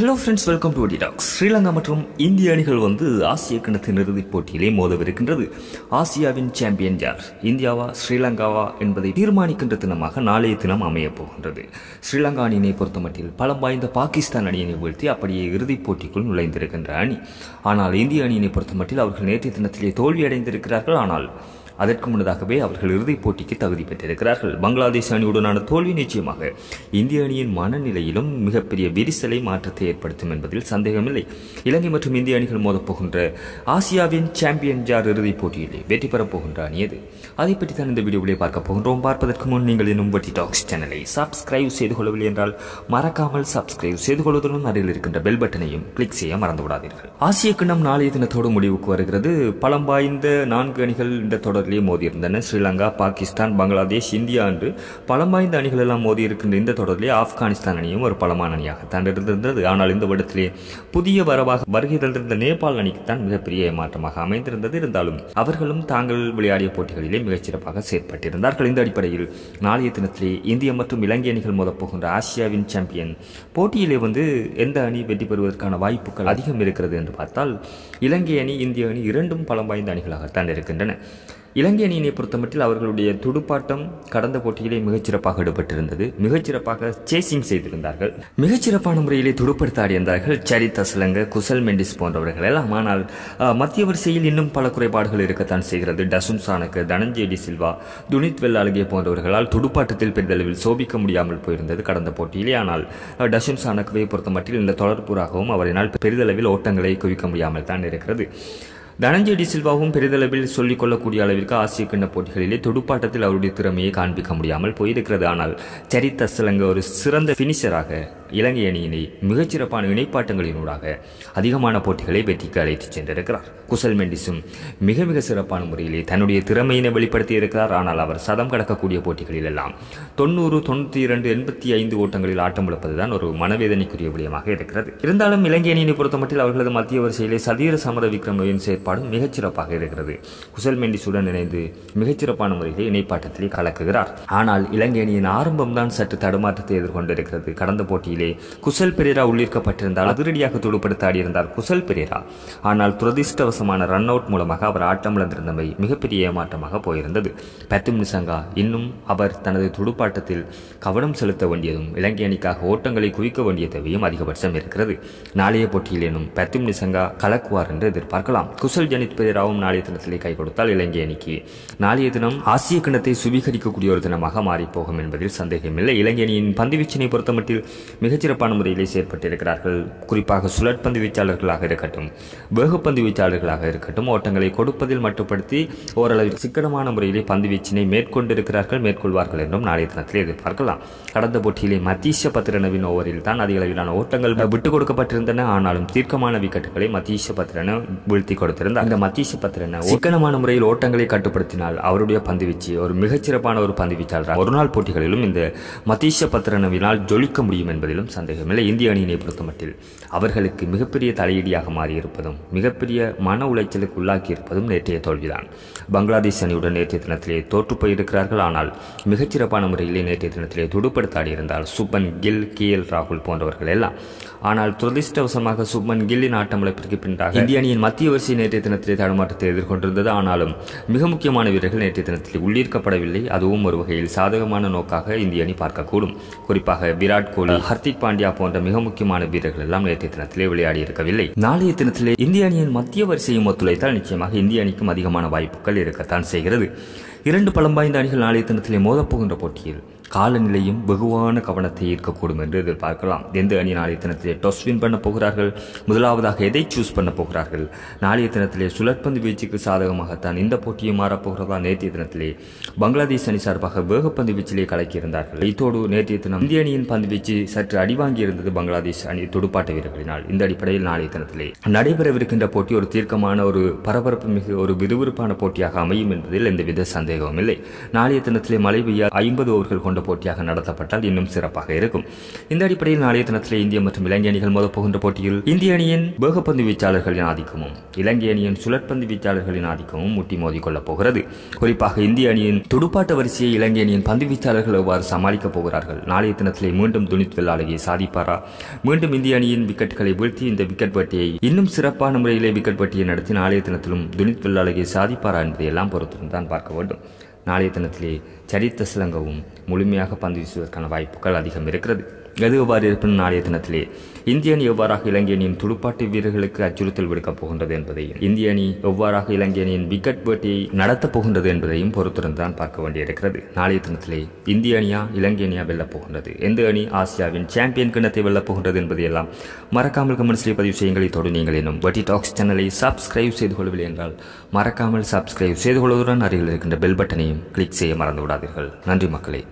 Hello friends welcome to tax Sri Lanka மற்றும் இந்திய அணிகள் வந்து ஆசிய கிணத்தின் இறுதிப் போட்டியிலே மோதவிருக்கின்றது. ஆசியாவின் சாம்பியன் யார்? இந்தியாவா ஸ்ரீலங்காவா என்பதை தீர்மானிக்கின்ற தினமாக நாளைய தினம் அமையப் போகின்றது. ஸ்ரீலங்கா அணியினை பொறுத்தமட்டில் பலம் வாய்ந்த பாகிஸ்தான் அணியினை வீழ்த்தி அப்படியே இறுதிப் போட்டிக்குள் நுழைந்திருக்கின்ற அணி. ஆனால் இந்திய அணியினை பொறுத்தமட்டில் அவர்கள் நேற்றைய தினத்திலே தோல்வியடைந்திருக்கிறார்கள். ஆனால் அதற்கு முன்னதாகவே அவர்கள் இறுதிப் போட்டிக்கு தகுதி பெற்றிருக்கிறார்கள். பங்களாதேஷ் அணியுடனான தோல்வி நிச்சயமாக இந்திய அணியின் மனநிலையிலும் மிகப்பெரிய விரிசலை மாற்றத்தை ஏற்படுத்தும் என்பதில் சந்தேகமில்லை. இலங்கை மற்றும் இந்திய அணிகள் மோதப்போகின்ற ஆசியாவின் சாம்பியன் ஜார் இறுதிப் போட்டியிலே வெற்றி பெறப் போகின்ற அணி அது அதை பற்றி தான் இந்த வீடியோவிலே பார்க்க போகின்றோம். பார்ப்பதற்கு முன் நீங்கள் இன்னும் வட்டி டாக்ஸ் சேனலை சப்ஸ்கிரைப் செய்து கொள்ளவில்லை என்றால் மறக்காமல் சப்ஸ்கிரைப் செய்து கொள்வதுடன் அருகில் இருக்கின்ற பெல் பட்டனையும் கிளிக் செய்ய மறந்து விடாதீர்கள் ஆசிய கிண்ணம் நாளைய தினத்தோடு முடிவுக்கு வருகிறது. பலம் வாய்ந்த நான்கு அணிகள் இந்த தொடரில் மோதியிருந்தன. ஸ்ரீலங்கா பாகிஸ்தான் பங்களாதேஷ் இந்தியா என்று பலம் வாய்ந்த அணிகள் எல்லாம் மோதி இருக்கின்ற இந்த தொடரிலே ஆப்கானிஸ்தான் அணியும் ஒரு பலமான அணியாக தான் இருந்திருந்தது ஆனால் இந்த இடத்திலே புதிய வரவாக வருகை தந்திருந்த நேபாள் அணிக்கு தான் மிகப்பெரிய ஏமாற்றமாக அமைந்திருந்தது. இருந்தாலும் அவர்களும் தாங்கள் விளையாடிய போட்டிகளிலே மிகச்சிறப்பாக செயற்பட்டிருந்தார்கள். இந்த அடிப்படையில் நாளைய தினத்திலே இந்திய மற்றும் இலங்கை அணிகள் மோதப்போகின்ற ஆசியாவின் சாம்பியன் போட்டியிலே வந்து எந்த அணி வெற்றி பெறுவதற்கான வாய்ப்புகள் அதிகம் இருக்கிறது என்று பார்த்தால் இலங்கை அணி இந்திய அணி இரண்டும் பலம் வாய்ந்த அணிகளாகத்தான் இருக்கின்றன இலங்கை அணியினை பொறுத்தமட்டில் அவர்களுடைய துடுப்பாட்டம் கடந்த போட்டியிலே மிகச்சிறப்பாக ஈடுபட்டிருந்தது மிகச்சிறப்பாக சேசிங் செய்திருந்தார்கள். மிகச்சிறப்பான முறையிலே துடுப்படுத்த ஆடியிருந்தார்கள். சரித் அசலங்க குசல் மெண்டிஸ் போன்றவர்கள் எல்லாம். ஆனால் மத்திய வரிசையில் இன்னும் பல குறைபாடுகள் இருக்கத்தான் செய்கிறது. டசும் சானக்கு தனஞ்சேடி சில்வா துனித் வெள்ளாளுகே போன்றவர்களால் துடுப்பாட்டத்தில் பெரிதளவில் சோபிக்க முடியாமல் போயிருந்தது கடந்த போட்டியிலே. ஆனால் டசும் சானக்குவை பொறுத்தமட்டில் இந்த தொடர்பூராகவும் அவரினால் பெரிதளவில் ஓட்டங்களை குவிக்க முடியாமல் தான் இருக்கிறது. தனஞ்செடி சில்வாவும் பெரிதளவில் சொல்லிக் கொள்ளக்கூடிய அளவிற்கு ஆசிய கிண்ண போட்டிகளிலே துடுப்பாட்டத்தில் அவருடைய திறமையை காண்பிக்க முடியாமல் போயிருக்கிறது. ஆனால் சரித் அசலங்க ஒரு சிறந்த பினிஷராக இலங்கை அணியினை மிகச்சிறப்பான இணைப்பாட்டங்களினூடாக அதிகமான போட்டிகளை வெற்றிக்கு அழைத்துச் சென்றிருக்கிறார். குசல் மெண்டிஸும் மிக மிக சிறப்பான முறையிலே தன்னுடைய திறமையினை வெளிப்படுத்தி இருக்கிறார். ஆனால் அவர் சதம் கடக்கக்கூடிய போட்டிகளில் எல்லாம் தொண்ணூறு தொண்ணூற்றி இரண்டு எண்பத்தி ஐந்து ஓட்டங்களில் ஆட்டம் இழப்பதுதான் ஒரு மனவேதனைக்குரிய விடயமாக இருக்கிறது. இருந்தாலும் இலங்கை அணியினை பொறுத்தமட்டில் அவர்களது மத்திய வரிசையிலே சதீர சமர விக்ரமையின் செயற்பாடும் மிகச்சிறப்பாக இருக்கிறது. குசல் மெண்டிஸுடன் இணைந்து மிகச்சிறப்பான முறையிலே இணைப்பாட்டத்திலே கலக்குகிறார். ஆனால் இலங்கை அணியின் ஆரம்பம்தான் சற்று தடுமாற்றத்தை எதிர்கொண்டிருக்கிறது. கடந்த போட்டியில் குசல் பெரேரா உள்ளிருக்கப்பட்டிருந்தால் அதிரடியாக துடுப்படுத்த ஆடியிருந்தார் குசல் பெரேரா. ஆனால் துரதிர்ஷ்டவசமான ரன் அவுட் மூலமாக அவர் ஆட்டம் இழந்திருந்தமை மிகப்பெரிய ஏமாற்றமாக போயிருந்தது. பத்தும் நிசங்கா இன்னும் அவர் தனது துடுப்பாட்டத்தில் கவனம் செலுத்த வேண்டியதும் இலங்கை அணிக்காக ஓட்டங்களை குவிக்க வேண்டிய தேவையும் அதிகபட்சம் இருக்கிறது. நாளைய போட்டியிலேனும் பத்தும் நிசங்கா கலக்குவார் என்று எதிர்பார்க்கலாம். குசல் ஜனித் பெரேராவும் நாளைய தினத்திலே கை கொடுத்தால் இலங்கை அணிக்கு நாளைய தினம் ஆசிய கிண்ணத்தை சுவீகரிக்கக்கூடிய ஒரு தினமாக மாறிப்போகும் என்பதில் சந்தேகமில்லை. இலங்கை அணியின் பந்துவீச்சினை பொறுத்தமட்டில் மிகச்சிறப்பான முறையிலே செயற்பட்டிருக்கிறார்கள். குறிப்பாக சுழற்பந்து வீச்சாளர்களாக இருக்கட்டும் வேகப்பந்து வீச்சாளர்களாக இருக்கட்டும் ஓட்டங்களை கொடுப்பதில் மட்டுப்படுத்தி ஓரளவு சிக்கனமான முறையிலே பந்து வீச்சினை மேற்கொண்டிருக்கிறார்கள் மேற்கொள்வார்கள் என்றும் நாளைய தினத்தில் எதிர்பார்க்கலாம். கடந்த போட்டியிலே மத்தீஷ பத்திரனவின் ஓவரில் தான் அதிக அளவிலான ஓட்டங்கள் விட்டுக் கொடுக்கப்பட்டிருந்தன. ஆனாலும் தீர்க்கமான விக்கெட்டுகளை மத்தீஷ பத்திரன வீழ்த்தி கொடுத்திருந்தார். அந்த மத்தீஷ பத்திரன சிக்கனமான முறையில் ஓட்டங்களை கட்டுப்படுத்தினால் அவருடைய பந்து வீச்சு ஒரு மிகச்சிறப்பான ஒரு பந்து வீச்சாளர் ஒரு நாள் போட்டிகளிலும் இந்த மத்தீஷ பத்திரனவினால் ஜொலிக்க முடியும் என்பதிலும் சந்தேகமில்லை. இந்திய அணியினை பொறுத்தமட்டில் அவர்களுக்கு மிகப்பெரிய தலையீடியாக மாறியிருப்பதும் மிகப்பெரிய மன உளைச்சலுக்கு உள்ளாக்கியிருப்பதும் நேற்றைய தோல்விதான். பங்களாதேஷ் அணியுடன் நேற்றைய தினத்திலே தோற்று போயிருக்கிறார்கள் ஆனால் மிகச்சிறப்பான முறையிலே நேற்றைய தினத்திலே துடுப்படுத்தாடியிருந்தால் சுபன் சுப்பன் கில் கே எல் ராகுல் போன்றவர்கள் எல்லாம் ஆனால் துரதிர்ஷ்டவசமாக சுப்மன் கில்லின் ஆட்டம் இழப்பிற்கு இந்திய அணியின் மத்திய வரிசை நேற்றைய தினத்திலே தடுமாற்றத்தை எதிர்கொண்டிருந்தது. ஆனாலும் மிக முக்கியமான வீரர்கள் நேற்றைய தினத்தில் உள்ளீர்க்கப்படவில்லை. அதுவும் ஒரு வகையில் சாதகமான நோக்காக இந்திய அணி பார்க்கக்கூடும். குறிப்பாக விராட் கோலி ஹர்திக் பாண்டியா போன்ற மிக முக்கியமான வீரர்கள் எல்லாம் நேற்றைய தினத்திலே விளையாடி இருக்கவில்லை நாளைய தினத்திலே இந்திய அணியின் மத்திய வரிசையும் ஒத்துழைத்தால் நிச்சயமாக இந்திய அணிக்கும் அதிகமான வாய்ப்புகள் இருக்கத்தான் செய்கிறது. இரண்டு பலம் வாய்ந்த அணிகள் நாளைய தினத்திலே மோதப்போகின்ற போட்டியில் காலநிலையும் வெகுவான கவனத்தை ஈர்க்கக்கூடும் என்று எதிர்பார்க்கலாம். எந்த அணி நாளைய தினத்திலே டொஸ் வின் பண்ண போகிறார்கள்? முதலாவதாக எதை சூஸ் பண்ண போகிறார்கள்? நாளைய தினத்திலே சுழற்பந்து வீச்சுக்கு சாதகமாகத்தான் இந்த போட்டியும் மாறப்போகிறதா? நேற்றைய தினத்திலே பங்களாதேஷ் அணி சார்பாக வேகப்பந்து வீச்சிலே கலக்கியிருந்தார்கள். இத்தோடு நேற்றைய தினம் இந்திய அணியின் பந்து வீச்சு சற்று அடிவாங்கி இருந்தது பங்களாதேஷ் அணி துடுப்பாட்ட வீரர்களினால். இந்த அடிப்படையில் நாளைய தினத்திலே நடைபெறவிருக்கின்ற போட்டி ஒரு தீர்க்கமான ஒரு பரபரப்பு மிகு ஒரு விறுவிறுப்பான போட்டியாக அமையும் என்பதில் எந்தவித சந்தேகமும் இல்லை. நாளைய தினத்திலே மழை பெய்ய ஐம்பது ஓவர்கள் கொண்ட கொண்ட போட்டியாக நடத்தப்பட்டால் இன்னும் சிறப்பாக இருக்கும். இந்த அடிப்படையில் நாளைய தினத்தில் இந்திய மற்றும் இலங்கை அணிகள் மோதப்போகின்ற போட்டியில் இந்திய அணியின் வேகப்பந்து வீச்சாளர்களின் ஆதிக்கமும் இலங்கை அணியின் சுழற்பந்து வீச்சாளர்களின் ஆதிக்கமும் முட்டி மோதி கொள்ளப் போகிறது. குறிப்பாக இந்திய அணியின் துடுப்பாட்ட வரிசையை இலங்கை அணியின் பந்து வீச்சாளர்கள் எவ்வாறு சமாளிக்கப் போகிறார்கள்? நாளைய தினத்திலே மீண்டும் துணித் வெள்ளாளையை சாதிப்பாரா? மீண்டும் இந்திய அணியின் விக்கெட்டுகளை வீழ்த்தி இந்த விக்கெட் பட்டியை இன்னும் சிறப்பான முறையிலே விக்கெட் பட்டியை நடத்தி நாளைய தினத்திலும் துணித் வெள்ளாளையை சாதிப்பாரா என்பதை எல்லாம் பொறுத்திருந்து தான் பார்க்க வேண்டும். நாளைய தினத்திலே சரித்த சிலங்கவும் முழுமையாக பந்து வீசுவதற்கான வாய்ப்புகள் அதிகம் இருக்கிறது எது எவ்வாறு இருப்பினும் நாளைய தினத்திலே இந்திய அணி எவ்வாறாக இலங்கை அணியின் துடுப்பாட்டு வீரர்களுக்கு அச்சுறுத்தல் விடுக்கப் போகின்றது என்பதையும் இந்திய அணி எவ்வாறாக இலங்கை அணியின் விக்கெட் வேட்டையை நடத்தப் போகின்றது என்பதையும் பொறுத்திருந்தான் பார்க்க வேண்டியிருக்கிறது. நாளைய தினத்திலே இந்திய அணியா இலங்கை அணியா வெல்லப் போகின்றது? எந்த அணி ஆசியாவின் சாம்பியன் கிண்ணத்தை வெல்லப் போகின்றது என்பதையெல்லாம் மறக்காமல் கமெண்ட்ஸிலே பதிவு செய்யுங்கள். இதோடு நீங்கள் இன்னும் வட்டி டாக்ஸ் சேனலை சப்ஸ்கிரைப் செய்து கொள்ளவில்லை என்றால் மறக்காமல் சப்ஸ்கிரைப் செய்து கொள்வதுடன் அருகில் இருக்கின்ற பெல் பட்டனையும் கிளிக் செய்ய மறந்து விடாதீர்கள் நன்றி மக்களே.